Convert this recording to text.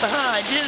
Haha, I did it!